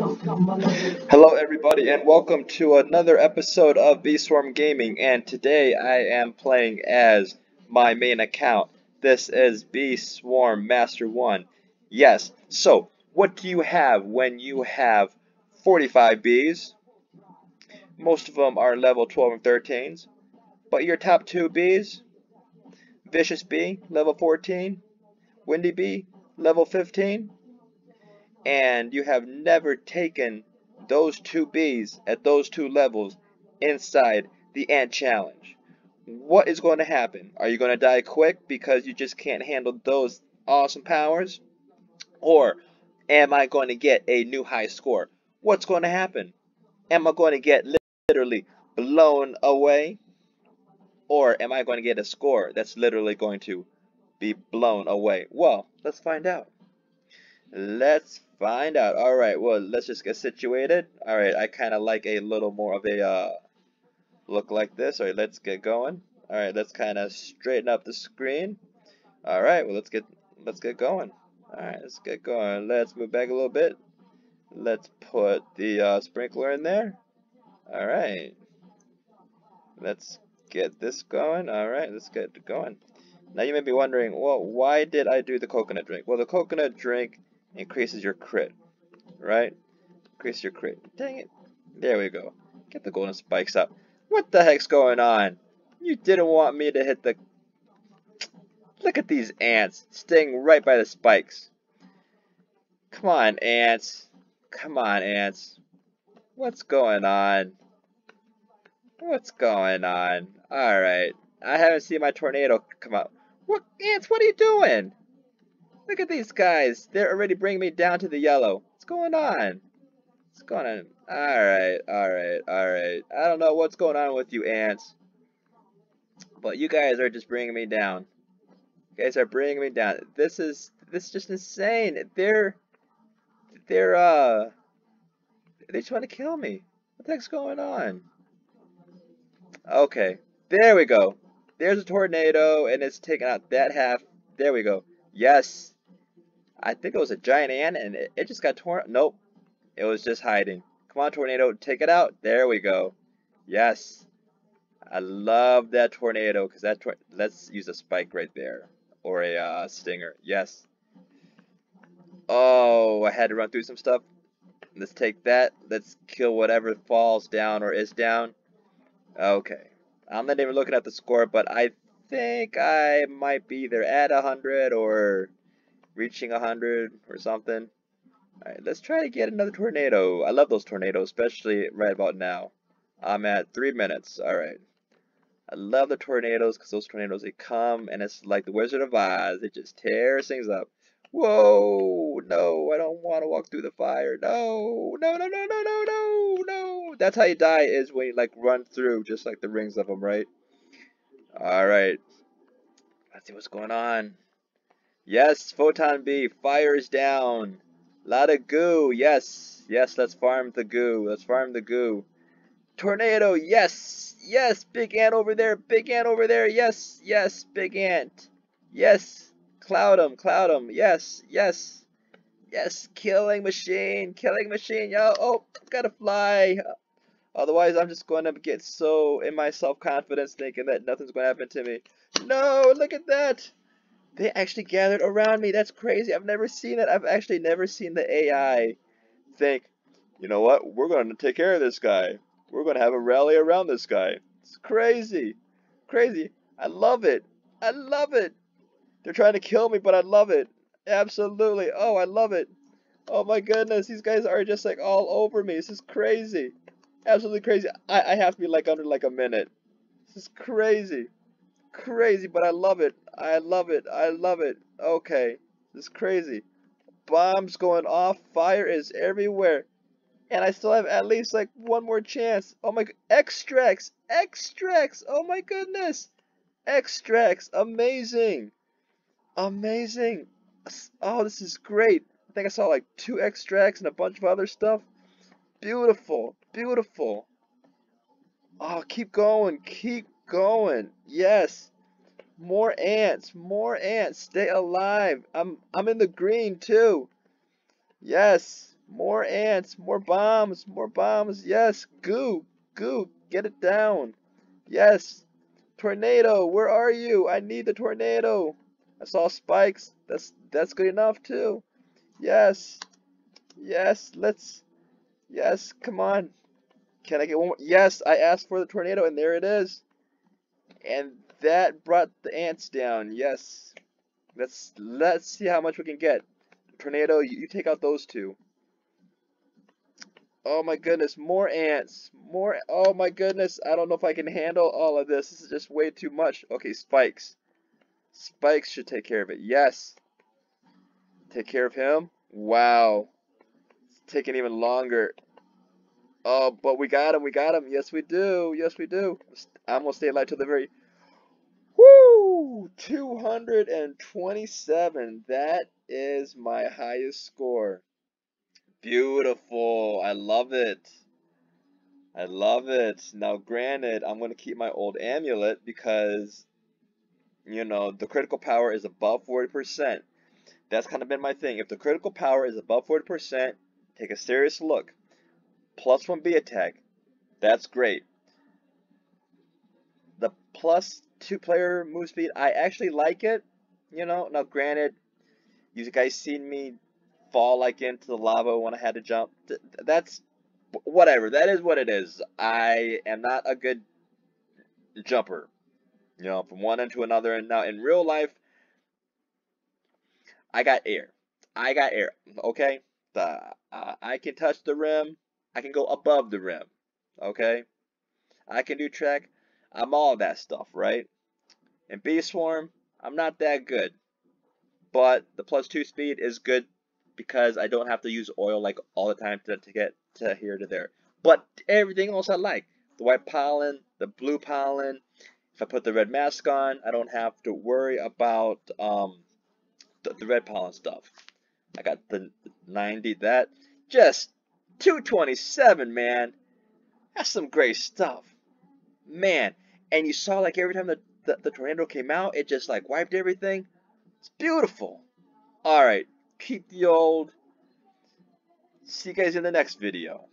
Hello everybody and welcome to another episode of Swarm Gaming and today I am playing as my main account. This is B Swarm Master 1. Yes, so what do you have when you have 45 bees? Most of them are level 12 and 13s. But your top two bees, Vicious Bee, level 14, Windy Bee, level 15, and you have never taken those two bees at those two levels inside the ant challenge. What is going to happen? Are you going to die quick because you just can't handle those awesome powers? Or am I going to get a new high score? What's going to happen? Am I going to get literally blown away? Or am I going to get a score that's literally going to be blown away? Well, let's find out. Let's find out. Alright, well, let's just get situated. Alright, I kind of like a little more of a uh, look like this. Alright, let's get going. Alright, let's kind of straighten up the screen. Alright, well, let's get let's get going. Alright, let's get going. Let's move back a little bit. Let's put the uh, sprinkler in there. Alright. Let's get this going. Alright, let's get going. Now you may be wondering, well, why did I do the coconut drink? Well, the coconut drink increases your crit, right? Increase your crit. Dang it. There we go. Get the golden spikes up. What the heck's going on? You didn't want me to hit the... Look at these ants, staying right by the spikes. Come on, ants. Come on, ants. What's going on? What's going on? Alright. I haven't seen my tornado come out. What, ants, what are you doing? Look at these guys. They're already bringing me down to the yellow. What's going on? What's going on? Alright, alright, alright. I don't know what's going on with you ants. But you guys are just bringing me down. You guys are bringing me down. This is this is just insane. They're they're uh they just want to kill me. What the heck's going on? Okay. There we go. There's a tornado and it's taking out that half. There we go. Yes. I think it was a giant ant and it, it just got torn. Nope. It was just hiding. Come on, tornado. Take it out. There we go. Yes. I love that tornado because that tor let's use a spike right there or a uh, stinger. Yes. Oh, I had to run through some stuff. Let's take that. Let's kill whatever falls down or is down. Okay. I'm not even looking at the score, but I think I might be either at 100 or reaching 100 or something. Alright, let's try to get another tornado. I love those tornadoes, especially right about now. I'm at 3 minutes. Alright. I love the tornadoes because those tornadoes, they come and it's like the Wizard of Oz. It just tears things up. Whoa! No, I don't want to walk through the fire. No! No, no, no, no, no, no, no! That's how you die is when you like run through just like the rings of them, right? Alright. Let's see what's going on. Yes, Photon Bee, fires down. Lot of goo, yes. Yes, let's farm the goo. Let's farm the goo. Tornado, yes. Yes, big ant over there. Big ant over there. Yes, yes, big ant. Yes. Cloud him, cloud him. Yes, yes. Yes, killing machine, killing machine. Yo, oh, gotta fly. Otherwise, I'm just going to get so in my self-confidence thinking that nothing's going to happen to me. No, look at that. They actually gathered around me. That's crazy. I've never seen it. I've actually never seen the AI think, you know what? We're going to take care of this guy. We're going to have a rally around this guy. It's crazy. Crazy. I love it. I love it. They're trying to kill me, but I love it. Absolutely. Oh, I love it. Oh my goodness. These guys are just like all over me. This is crazy. Absolutely crazy. I, I have to be like under like a minute. This is crazy crazy, but I love it. I love it. I love it. Okay. This is crazy. Bombs going off. Fire is everywhere. And I still have at least like one more chance. Oh my, extracts, extracts. Oh my goodness. Extracts, amazing. Amazing. Oh, this is great. I think I saw like two extracts and a bunch of other stuff. Beautiful, beautiful. Oh, keep going, keep going. Yes. More ants. More ants. Stay alive. I'm I'm in the green too. Yes. More ants, more bombs, more bombs. Yes, goo, goo, get it down. Yes, tornado, where are you? I need the tornado. I saw spikes. That's that's good enough too. Yes, yes, let's. Yes, come on. Can I get one more? Yes, I asked for the tornado, and there it is. And that brought the ants down. Yes. Let's let's see how much we can get. Tornado, you, you take out those two. Oh my goodness, more ants. More oh my goodness, I don't know if I can handle all of this. This is just way too much. Okay, spikes. Spikes should take care of it. Yes. Take care of him. Wow. It's taking even longer. Oh, but we got him. We got him. Yes, we do. Yes, we do. I'm to stay alive till the very... Woo! 227. That is my highest score. Beautiful. I love it. I love it. Now, granted, I'm going to keep my old amulet because, you know, the critical power is above 40%. That's kind of been my thing. If the critical power is above 40%, take a serious look. Plus 1 Bee attack. That's great. Plus 2 player move speed, I actually like it. You know, now granted, you guys seen me fall like into the lava when I had to jump. That's whatever. That is what it is. I am not a good jumper. You know, from one end to another. And now in real life, I got air. I got air. Okay? The, uh, I can touch the rim. I can go above the rim. Okay? I can do track. I'm all that stuff, right? And Bee Swarm, I'm not that good. But the plus 2 speed is good because I don't have to use oil like all the time to, to get to here to there. But everything else I like. The white pollen, the blue pollen. If I put the red mask on, I don't have to worry about um, the, the red pollen stuff. I got the 90, that. Just 227, man. That's some great stuff. Man. And you saw like every time the, the, the tornado came out, it just like wiped everything. It's beautiful. Alright keep the old. See you guys in the next video.